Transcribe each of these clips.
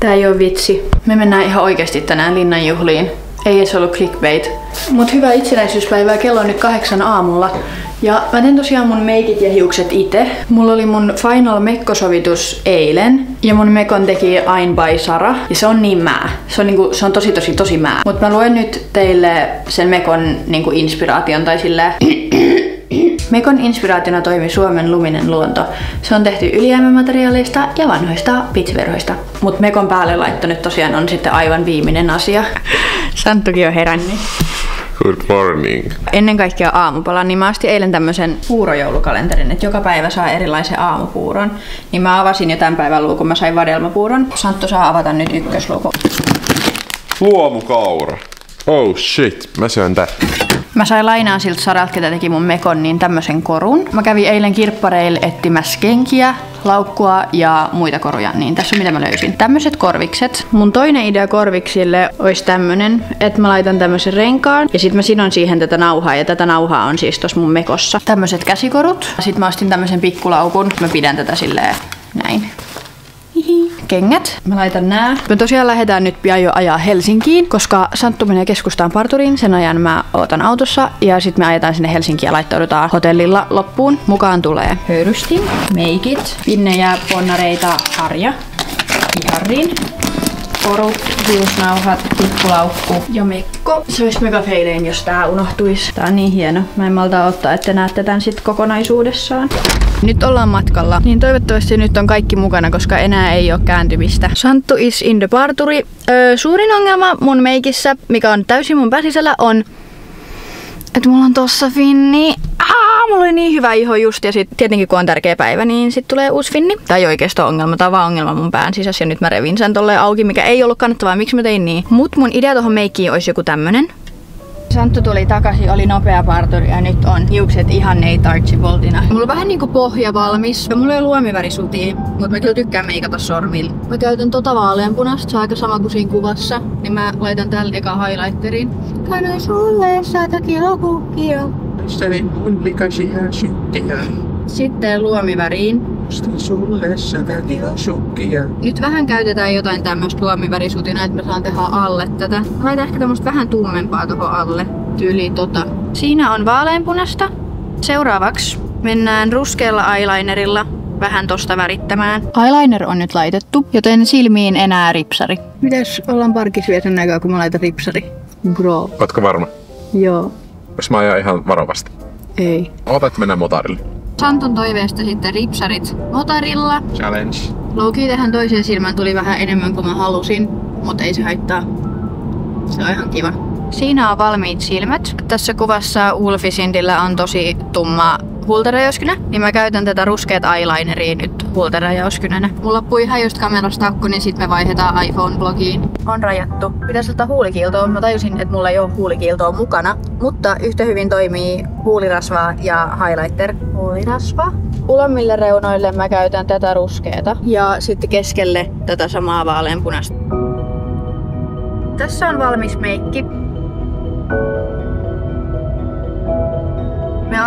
Tää ei oo vitsi. Me mennään ihan oikeasti tänään linnanjuhliin. Ei edes ollut clickbait. Mut hyvää itsenäisyyspäivää, kello on nyt kahdeksan aamulla. Ja mä teen tosiaan mun meikit ja hiukset itse. Mulla oli mun final mekkosovitus eilen. Ja mun mekon teki Ain by Sara. Ja se on niin mää. Se on, niinku, se on tosi tosi tosi mää. Mut mä luen nyt teille sen mekon niinku inspiraation tai silleen Mekon inspiraationa toimi Suomen luminen luonto. Se on tehty ylijäämämateriaaleista ja vanhoista pitsiverhoista. Mut Mekon päälle laitto nyt tosiaan on sitten aivan viimeinen asia. Santtukin on herännyt. Good morning. Ennen kaikkea aamupala, niin mä ostin eilen tämmöisen puurojoulukalenterin, että joka päivä saa erilaisen aamupuuron. Niin mä avasin jo tämän päivän luukun, mä sain vadelmapuuron. Santtu saa avata nyt ykkösluku. Luomukaura. Oh shit, mä syön tätä. Mä sain lainaa siltä saralta, ketä teki mun mekon, niin tämmösen korun. Mä kävin eilen kirppareille etsimässä kenkiä, laukkua ja muita koruja, niin tässä on mitä mä löysin. Tämmöiset korvikset. Mun toinen idea korviksille olisi tämmönen, että mä laitan tämmösen renkaan ja sit mä sinon siihen tätä nauhaa ja tätä nauhaa on siis tossa mun mekossa. Tämmöiset käsikorut. Sitten mä ostin tämmösen pikkulaukun. Mä pidän tätä silleen näin kengät. Mä laitan nää. Me tosiaan lähdetään nyt pian jo ajaa Helsinkiin, koska Santtu menee keskustaan parturiin. Sen ajan mä ootan autossa ja sitten me ajetaan sinne Helsinkiin ja laittaudutaan hotellilla loppuun. Mukaan tulee höyrystin, meikit, pinnejä, ponnareita, harja, iharrin, korut, hiusnauhat, pikkulaukku ja mekko. Se olisi mega feilein, jos tää unohtuisi. Tää on niin hieno. Mä en malta ottaa, että näette tän sit kokonaisuudessaan. Nyt ollaan matkalla, niin toivottavasti nyt on kaikki mukana, koska enää ei ole kääntymistä. Santtu is in the parturi. Öö, suurin ongelma mun meikissä, mikä on täysin mun pääsisällä, on, että mulla on tossa finni. Aa, mulla oli niin hyvä iho just ja sit tietenkin kun on tärkeä päivä, niin sit tulee uusi finni. Tai oikeastaan ongelma, tai vaan ongelma mun pään sisässä ja nyt mä revin sen tolleen auki, mikä ei ollut kannattavaa, miksi mä tein niin. Mut mun idea tohon meikkiin olisi joku tämmönen. Santtu tuli takaisin, oli nopea parturi ja nyt on hiukset ihan Nate Archibaltina. Mulla on vähän niinku pohja valmis. Ja mulla ei ole luomivärisutia, mutta mä kyllä tykkään meikata sormilla. Mä käytän tota vaaleanpunasta, se on aika sama kuin siinä kuvassa. Niin mä laitan tällä eka highlighteriin. Kanoin sulle sata kilokukkia. Ostelin pullikkaisia sykkejä. Sitten luomiväriin. Ostin sulle sata kilosukkia. Nyt vähän käytetään jotain tämmöistä luomivärisutina, että mä saan tehdä alle tätä. Mä laitan ehkä tämmöistä vähän tummempaa tuohon alle. Tyyli tota. Siinä on vaaleanpunasta. Seuraavaksi mennään ruskealla eyelinerilla vähän tosta värittämään. Eyeliner on nyt laitettu, joten silmiin enää ripsari. Mites ollaan parkissa vielä sen näköä, kun mä laitan ripsari? Bro. Ootko varma? Joo. Jos mä ajan ihan varovasti. Ei. Ootat mennä motarille. Santun toiveesta sitten ripsarit motarilla. Challenge. Loki tähän toiseen silmään tuli vähän enemmän kuin mä halusin, mutta ei se haittaa. Se on ihan kiva. Siinä on valmiit silmät. Tässä kuvassa Ulfisindillä on tosi tumma huulterajoskynä, niin mä käytän tätä ruskeat eyelineria nyt huulterajoskynänä. Mulla loppui ihan just kamerasta akku, niin sit me vaihdetaan iPhone-blogiin. On rajattu. Pitäisi ottaa huulikiiltoa. Mä tajusin, että mulla ei ole huulikiiltoa mukana, mutta yhtä hyvin toimii huulirasva ja highlighter. Huulirasva. Ulommille reunoille mä käytän tätä ruskeata ja sitten keskelle tätä samaa vaaleanpunasta. Tässä on valmis meikki.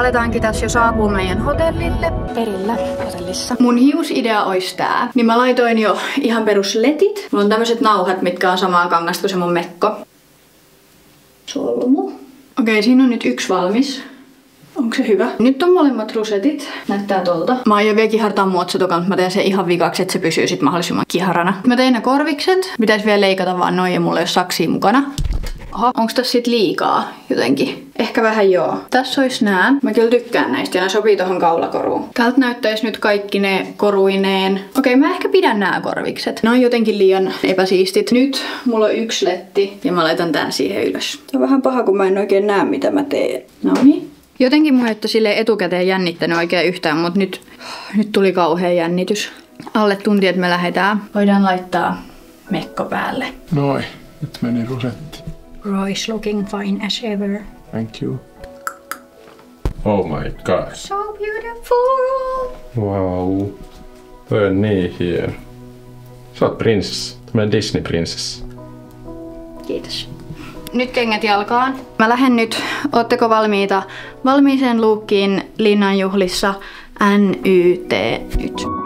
Aletaankin tässä jo saapua meidän hotellille. Perillä hotellissa. Mun hiusidea olisi tää. Niin mä laitoin jo ihan perus letit. Mulla on tämmöiset nauhat, mitkä on samaa kangasta kuin se mun mekko. Solmu. Okei, siinä on nyt yksi valmis. Onko se hyvä? Nyt on molemmat rusetit. Näyttää tolta. Mä aion vielä kihartaa muotsatokan, mutta mä teen sen ihan vikaksi, että se pysyy sit mahdollisimman kiharana. Mä tein ne korvikset. Pitäis vielä leikata vaan noin ja mulla ei ole saksia mukana. Oho, onks tässä sit liikaa jotenkin? Ehkä vähän joo. Tässä olisi nää. Mä kyllä tykkään näistä ja ne sopii tohon kaulakoruun. Täältä näyttäisi nyt kaikki ne koruineen. Okei, mä ehkä pidän nämä korvikset. Ne on jotenkin liian epäsiistit. Nyt mulla on yksi letti ja mä laitan tän siihen ylös. Se on vähän paha, kun mä en oikein näe mitä mä teen. No niin. Jotenkin ei ole sille etukäteen jännittänyt oikein yhtään, mutta nyt, nyt tuli kauhea jännitys. Alle tunti, että me lähdetään. Voidaan laittaa mekko päälle. Noin, nyt meni rusetti. Roy's looking fine as ever. Thank you. Oh my god. So beautiful! Wow. Toi on niin hieno. Sä oot prinsessa. Tämmönen Disney-prinsessa. Kiitos. Nyt kengät jalkaan. Mä lähden nyt. Ootteko valmiita valmiiseen luukkiin linnanjuhlissa NYT nyt?